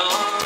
gone.